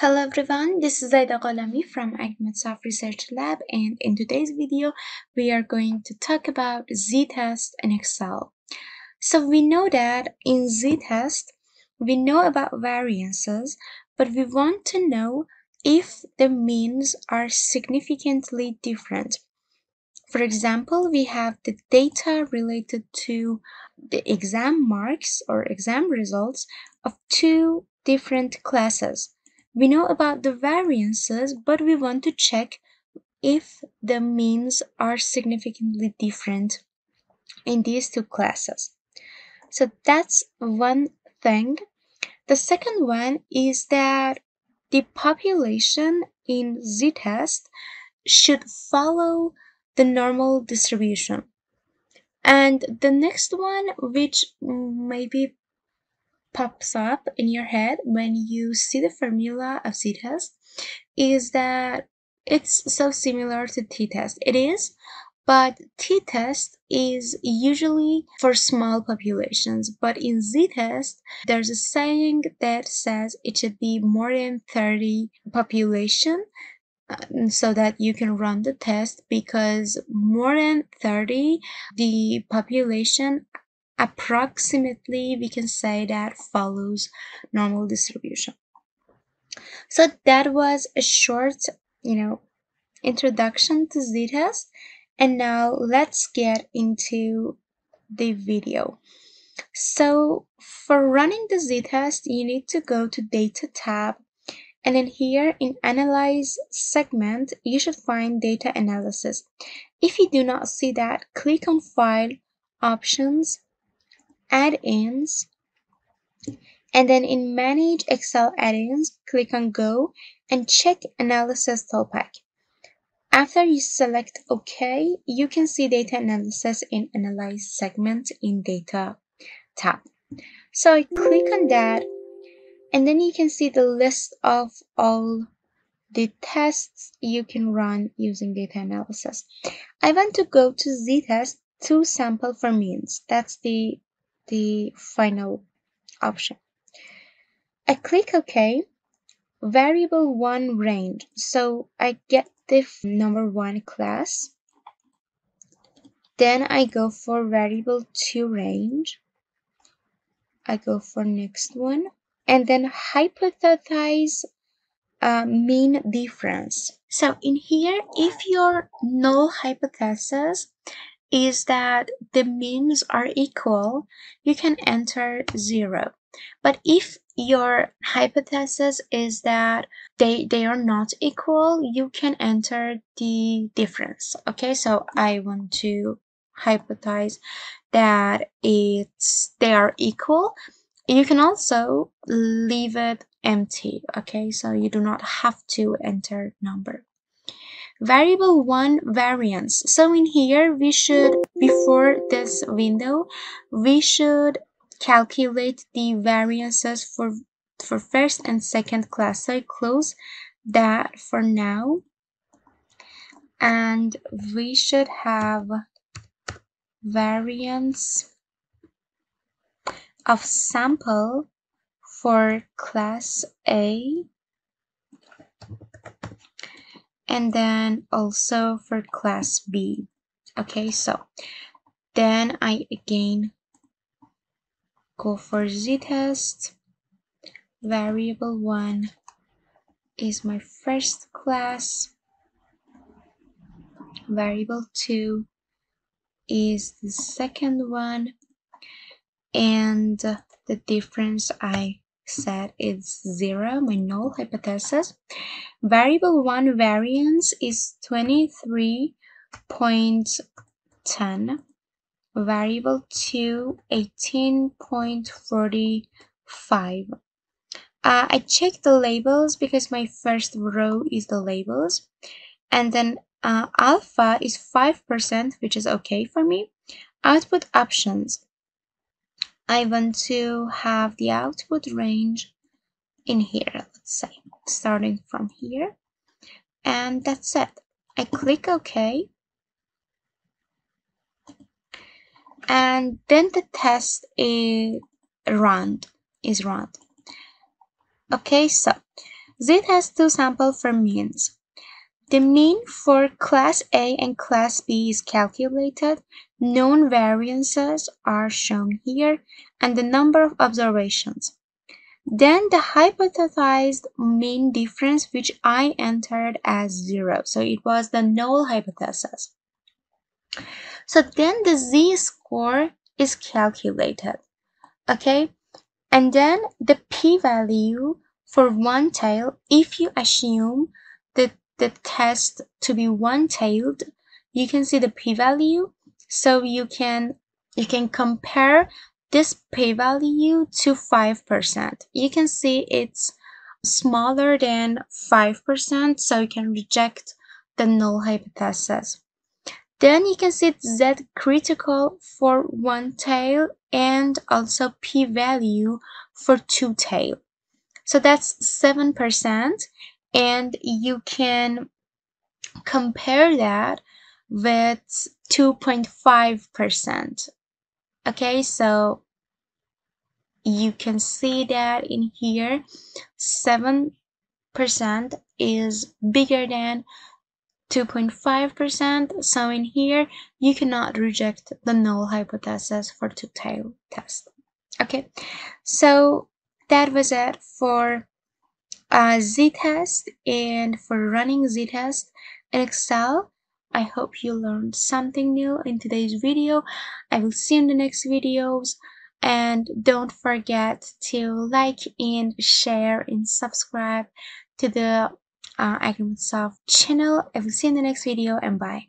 Hello everyone, this is Zaida Gholami from AgriMetSoft Research Lab and in today's video we are going to talk about z-test in Excel. So we know that in z-test we know about variances but we want to know if the means are significantly different. For example, we have the data related to the exam marks or exam results of two different classes we know about the variances, but we want to check if the means are significantly different in these two classes. So that's one thing. The second one is that the population in z-test should follow the normal distribution. And the next one, which maybe pops up in your head when you see the formula of z-test is that it's so similar to t-test. It is, but t-test is usually for small populations, but in z-test, there's a saying that says it should be more than 30 population uh, so that you can run the test because more than 30 the population approximately we can say that follows normal distribution. So that was a short, you know, introduction to z-test and now let's get into the video. So for running the z-test, you need to go to data tab and then here in analyze segment, you should find data analysis. If you do not see that, click on file, options, add-ins. And then in manage excel add-ins click on go and check analysis toolpak after you select ok you can see data analysis in analyze segment in data tab. So i click on that and then you can see the list of all the tests you can run using data analysis. I want to go to z-test two sample for means. That's the the final option. I click OK, variable one range. So I get the number one class. Then I go for variable two range. I go for next one. And then hypothesize uh, mean difference. So in here, if your null hypothesis is that the means are equal, you can enter 0. But if your hypothesis is that they, they are not equal, you can enter the difference. Okay, so I want to hypothesize that it's they are equal. You can also leave it empty. Okay, so you do not have to enter number variable one variance. So in here we should before this window we should calculate the variances for for first and second class. So I close that for now. And we should have variance of sample for class A and then also for class B. Okay, so then I again go for z-test. Variable 1 is my first class. Variable 2 is the second one. And the difference I set is 0, my null hypothesis. Variable 1 variance is 23.10. Variable 2, 18.45. Uh, I check the labels because my first row is the labels. And then uh, alpha is 5%, which is okay for me. Output options. I want to have the output range in here, let's say, starting from here. And that's it. I click OK. And then the test is run. Is run. Okay, so Z has two sample for means. The mean for class A and class B is calculated, known variances are shown here, and the number of observations. Then the hypothesized mean difference which I entered as zero. So it was the null hypothesis. So then the z-score is calculated. Okay, and then the p-value for one tail, if you assume the test to be one-tailed, you can see the p-value. So you can you can compare this p-value to 5%. You can see it's smaller than 5%, so you can reject the null hypothesis. Then you can see Z critical for one tail and also p-value for two tail. So that's 7% and you can compare that with 2.5%. Okay, so you can see that in here 7% is bigger than 2.5%. So in here, you cannot reject the null hypothesis for two-tail test. Okay, so that was it for uh, z-test and for running z-test in Excel. I hope you learned something new in today's video. I will see you in the next videos and don't forget to like and share and subscribe to the uh, channel. I will see you in the next video and bye.